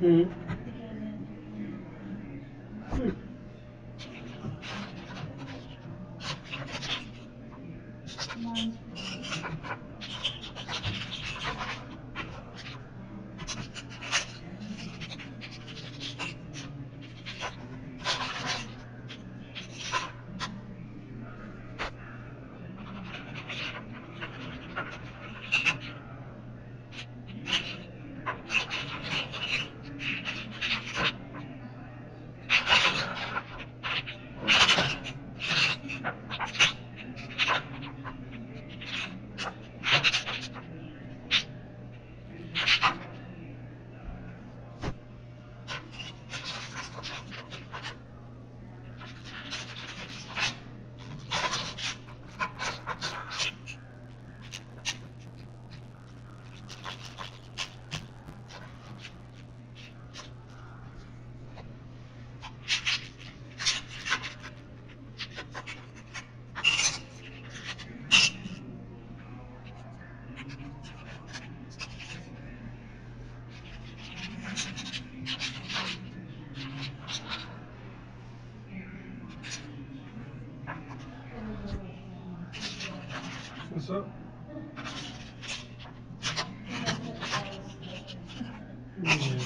嗯。What's up? Yeah.